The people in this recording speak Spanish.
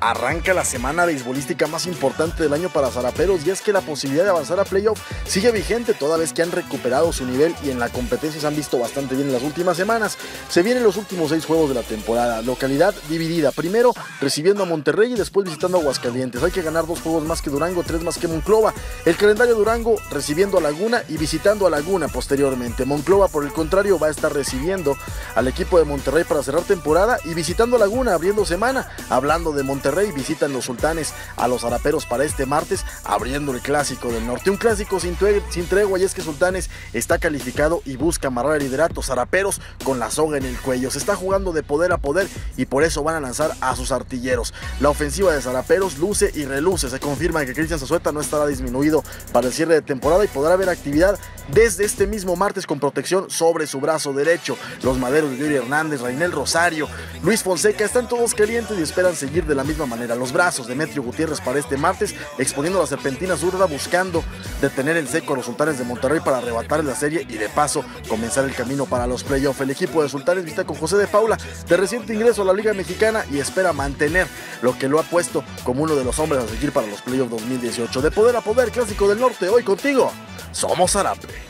Arranca la semana beisbolística más importante del año para Zaraperos y es que la posibilidad de avanzar a playoff sigue vigente toda vez que han recuperado su nivel y en la competencia se han visto bastante bien en las últimas semanas. Se vienen los últimos seis juegos de la temporada, localidad dividida, primero recibiendo a Monterrey y después visitando a Aguascalientes. Hay que ganar dos juegos más que Durango, tres más que Monclova. El calendario Durango recibiendo a Laguna y visitando a Laguna posteriormente. Monclova por el contrario va a estar recibiendo al equipo de Monterrey para cerrar temporada y visitando a Laguna abriendo semana. Hablando de Monterrey Rey visitan los sultanes a los araperos para este martes, abriendo el clásico del norte. Un clásico sin, tregua y es que Sultanes está calificado y busca amarrar el liderato. Zaraperos con la soga en el cuello. Se está jugando de poder a poder y por eso van a lanzar a sus artilleros. La ofensiva de Zaraperos luce y reluce. Se confirma que Cristian Zazueta no estará disminuido para el cierre de temporada y podrá haber actividad desde este mismo martes con protección sobre su brazo derecho. Los maderos de Yuri Hernández, Rainel Rosario, Luis Fonseca están todos calientes y esperan seguir de la misma manera. Los brazos de Metrio Gutiérrez para este martes, exponiendo la serpentina zurda, buscando detener el seco a los sultanes de Monterrey para arrebatar la serie y de paso comenzar el camino para los playoffs. El equipo de sultanes vista con José de Paula, de reciente ingreso a la Liga Mexicana y espera mantener lo que lo ha puesto como uno de los hombres a seguir para los playoffs 2018. De poder a poder, clásico del norte, hoy contigo. Somos Arape.